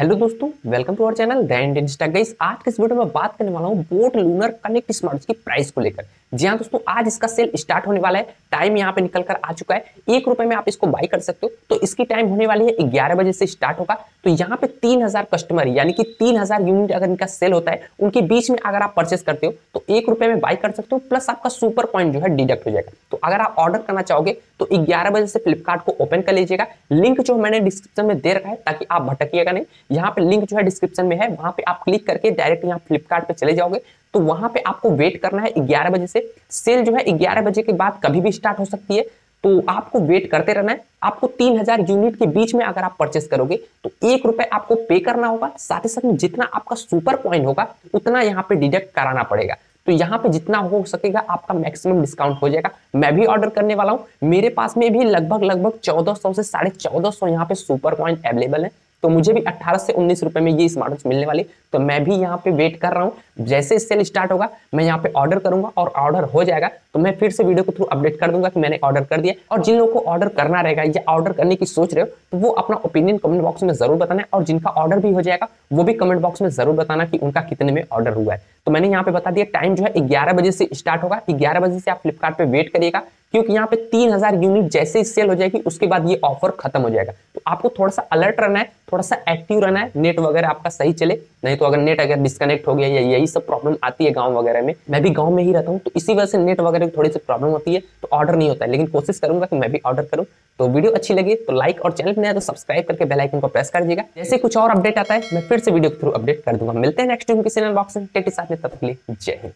Hello दोस्तों welcome to our channel then insta guys आज के इस वीडियो में बात करने वाला हूँ बोट लूनर कनेक्ट स्मार्ट की प्राइस को लेकर। जी हाँ दोस्तों, आज इसका सेल स्टार्ट होने वाला है। टाइम यहाँ पे निकल कर आ चुका है। एक रुपए में आप इसको बाय कर सकते हो। तो इसकी टाइम होने वाली है ग्यारह बजे से स्टार्ट होगा। तो यहाँ पे तीन हज़ार कस्टमर यानी कि तीन हज़ार यूनिट अगर इनका सेल होता है, उनके बीच में अगर आप परचेस करते हो तो एक रुपए में बाई कर सकते हो प्लस आपका सुपर पॉइंट जो है डिडक्ट हो जाएगा। तो अगर आप ऑर्डर करना चाहोगे तो ग्यारह बजे से फ्लिपकार्ट को ओपन कर लीजिएगा। लिंक जो मैंने डिस्क्रिप्शन में दे रखा है, ताकि आप भटकिएगा नहीं। यहाँ पे लिंक जो है डिस्क्रिप्शन में है, वहाँ पे आप क्लिक करके डायरेक्ट यहाँ फ्लिपकार्ट चले जाओगे। तो वहाँ पे आपको वेट करना है ग्यारह बजे से। सेल जो है ग्यारह बजे के बाद कभी भी स्टार्ट हो सकती है। तो आपको वेट करते रहना है। आपको तीन हज़ार यूनिट के बीच में अगर आप परचेस करोगे तो एक रुपए आपको पे करना होगा। साथ ही साथ में जितना आपका सुपर पॉइंट होगा, उतना यहाँ पे डिडक्ट कराना पड़ेगा। तो यहाँ पे जितना हो सकेगा, आपका मैक्सिमम डिस्काउंट हो जाएगा। मैं भी ऑर्डर करने वाला हूँ। मेरे पास में भी लगभग लगभग 1400 से साढ़े चौदह सौ यहाँ पे सुपर पॉइंट अवेलेबल है। तो मुझे भी 18 से 19 रुपए में ये स्मार्ट वॉच मिलने वाली। तो मैं भी यहाँ पे वेट कर रहा हूँ। जैसे सेल स्टार्ट होगा, मैं यहाँ पे ऑर्डर करूँगा और ऑर्डर हो जाएगा तो मैं फिर से वीडियो को थ्रू अपडेट कर दूँगा कि मैंने ऑर्डर कर दिया। और जिन लोगों को ऑर्डर करना रहेगा या ऑर्डर करने की सोच रहे हो तो वो अपना ओपिनियन कमेंट बॉक्स में ज़रूर बताना और जिनका ऑर्डर भी हो जाएगा, वो भी कमेंट बॉक्स में ज़रूर बताना कि उनका कितने में ऑर्डर हुआ है। तो मैंने यहाँ पे बता दिया टाइम जो है ग्यारह बजे से स्टार्ट होगा। ग्यारह बजे से आप फ्लिपकार्ट वेट करिएगा। क्योंकि यहाँ पे तीन हज़ार यूनिट जैसे ही सेल हो जाएगी, उसके बाद ये ऑफ़र खत्म हो जाएगा। तो आपको थोड़ा सा अलर्ट रहना है थोड़ा सा एक्टिव रहना है नेट वगैरह आपका सही चले। नहीं तो अगर नेट अगर डिस्कनेक्ट हो गया या यही सब प्रॉब्लम आती है गाँव वगैरह में, मैं भी गाँव में ही रहता हूँ तो इसी वजह से नेट वगैरह की थोड़ी सी प्रॉब्लम होती है तो ऑर्डर नहीं होता है। लेकिन कोशिश करूँगा कि मैं भी ऑर्डर करूँ। तो वीडियो अच्छी लगी तो लाइक और चैनल नया तो सब्सक्राइब करके बेलाइकन को प्रेस कर दीजिएगा। जैसे कुछ और अपडेट आता है, मैं फिर से वीडियो के थ्रू अपडेट कर दूँगा। मिलते हैं नेक्स्ट किसी बॉक्स में साथ में, तब के लिए जय हिंद।